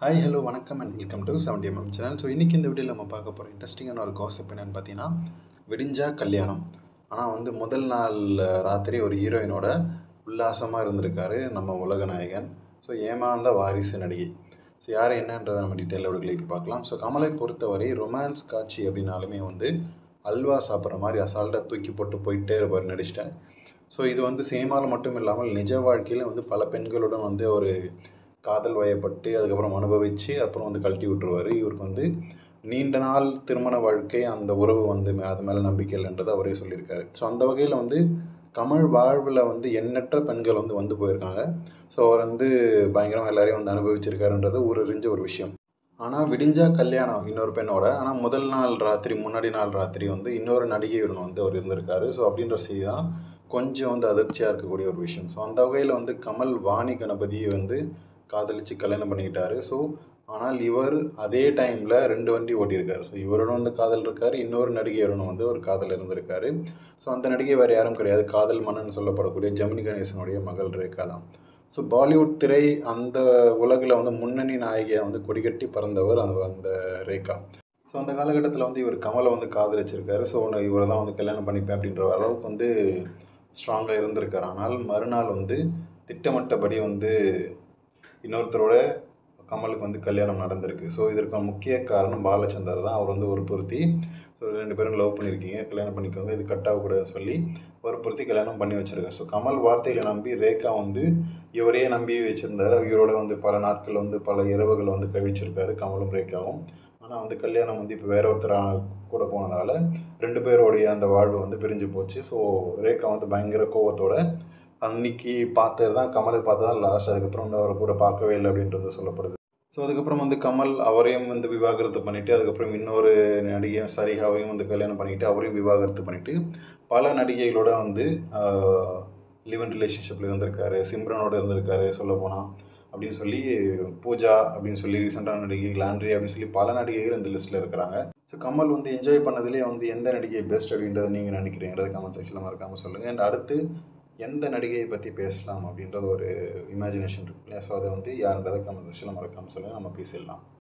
Hi hello வணக்கம் and welcome to seventy MM channel so இன்றைக்கி இந்த வீடியோவில் நம்ம பார்க்க போகிற இன்ட்ரெஸ்டிங்கான ஒரு காசப் என்னென்னு பார்த்தீங்கன்னா விடிஞ்சா கல்யாணம். ஆனால் வந்து முதல் நாள் ராத்திரி ஒரு ஹீரோயினோட உல்லாசமாக இருந்திருக்காரு நம்ம உலக நாயகன். ஸோ ஏமாந்த வாரிசு நடிகை. ஸோ யார் என்னன்றதை நம்ம டீட்டெயிலில் கிளிக்கு பார்க்கலாம். ஸோ கமலை பொறுத்தவரை ரொமான்ஸ் காட்சி அப்படின்னாலுமே வந்து அல்வா சாப்பிட்ற மாதிரி அசால்ட்டாக தூக்கி போட்டு போயிட்டே இருப்பார் நடிச்சிட்டேன் ஸோ இது வந்து சினிமாவில் மட்டும் இல்லாமல் நிஜ வாழ்க்கையில் வந்து பல பெண்களுடன் வந்து ஒரு காதல் வயப்பட்டு அதுக்கப்புறம் அனுபவித்து அப்புறம் வந்து கழட்டி விட்டுருவார். இவருக்கு வந்து நீண்ட நாள் திருமண வாழ்க்கை அந்த உறவு வந்து மே- அது மேலே நம்பிக்கை இல்லைன்றது அவரே சொல்லியிருக்காரு. ஸோ அந்த வகையில் வந்து கமல் வாழ்வில் வந்து எண்ணற்ற பெண்கள் வந்து வந்து போயிருக்காங்க. ஸோ அவர் வந்து பயங்கரமாக எல்லாரையும் வந்து அனுபவிச்சிருக்காருன்றது ஒரு அறிஞ்ச ஒரு விஷயம். ஆனால் விடிஞ்சா கல்யாணம் இன்னொரு பெண்ணோட. ஆனால் முதல் நாள் ராத்திரி முன்னாடி நாள் ராத்திரி வந்து இன்னொரு நடிகையுடன் வந்து அவர் இருந்திருக்காரு. ஸோ அப்படின்ற செய்தி தான் கொஞ்சம் வந்து அதிர்ச்சியாக இருக்கக்கூடிய ஒரு விஷயம். ஸோ அந்த வகையில் வந்து கமல் வாணி கணபதியை வந்து காதலித்து கல்யாணம் பண்ணிக்கிட்டாரு. ஸோ ஆனால் இவர் அதே டைமில் ரெண்டு வண்டி ஓட்டியிருக்காரு. ஸோ இவரோட வந்து காதல் இருக்கார். இன்னொரு நடிகையருடன் வந்து ஒரு காதல் இருந்திருக்காரு. ஸோ அந்த நடிகை வேறு யாரும் கிடையாது. காதல் மன்னன் சொல்லப்படக்கூடிய ஜெமினி கணேசனுடைய மகள் ரேகா தான். ஸோ பாலிவுட் திரை அந்த உலகில் வந்து முன்னணி நாயகியை வந்து கொடிகட்டி பறந்தவர் அந்த அந்த ரேகா. ஸோ அந்த காலகட்டத்தில் வந்து இவர் கமலை வந்து காதலிச்சிருக்காரு. ஸோ இவரை தான் வந்து கல்யாணம் பண்ணிப்பேன் அப்படின்ற அளவுக்கு வந்து ஸ்ட்ராங்காக இருந்திருக்கார். ஆனால் மறுநாள் வந்து திட்டமிட்டபடி வந்து இன்னொருத்தரோட கமலுக்கு வந்து கல்யாணம் நடந்திருக்கு. ஸோ இதற்கு முக்கிய காரணம் பாலச்சந்தர் தான். அவர் வந்து வற்புறுத்தி ஸோ ரெண்டு பேரும் லவ் பண்ணியிருக்கீங்க கல்யாணம் பண்ணிக்கோங்க. இது கட் ஆகக்கூடாதுன்னு சொல்லி வற்புறுத்தி கல்யாணம் பண்ணி வச்சுருக்காரு. ஸோ கமல் வார்த்தைகளை நம்பி ரேகா வந்து இவரையே நம்பி வச்சுருந்தாரு. இவரோட வந்து பல நாட்கள் வந்து பல இரவுகள் வந்து கழிச்சிருக்காரு கமலும் ரேகாவும். ஆனால் வந்து கல்யாணம் வந்து இப்போ வேற ஒருத்தர் கூட போனதால ரெண்டு பேருடைய அந்த வாழ்வு வந்து பிரிஞ்சு போச்சு. ஸோ ரேகா வந்து பயங்கர கோவத்தோட அன்னைக்கு பார்த்தது தான் கமலை பார்த்து தான் லாஸ்ட் அதுக்கப்புறம் வந்து அவரை கூட பார்க்கவே இல்லை அப்படின்றது சொல்லப்படுது. ஸோ அதுக்கப்புறம் வந்து கமல் அவரையும் வந்து விவாகரத்து பண்ணிவிட்டு அதுக்கப்புறம் இன்னொரு நடிகை சரிகாவையும் வந்து கல்யாணம் பண்ணிட்டு அவரையும் விவாகரத்து பண்ணிவிட்டு பல நடிகைகளோட வந்து லிவ் இன் ரிலேஷன்ஷிப்பில் இருந்திருக்காரு சிம்ரனோட இருந்திருக்காரு சொல்லப்போனால் அப்படின்னு சொல்லி பூஜா அப்படின்னு சொல்லி ரீசெண்டான நடிகை லாண்ட்ரி அப்படின்னு சொல்லி பல நடிகைகள் இந்த லிஸ்ட்டில் இருக்கிறாங்க. ஸோ கமல் வந்து என்ஜாய் பண்ணதுலேயே வந்து எந்த நடிகை பெஸ்ட் அப்படின்றத நீங்கள் நினைக்கிறீங்கிறது கமெண்ட் செக்ஷனில் மறக்காமல் சொல்லுங்கள் அண்ட் அடுத்து எந்த நடிகையை பற்றி பேசலாம் அப்படின்றது ஒரு இமேஜினேஷன் இருக்கு இல்லையா ஸோ அதை வந்து யாருன்றதை கமெண்ட் செக்ஷனில் மறக்காமல் சொல்லுங்கள் நம்ம பேசிடலாம்.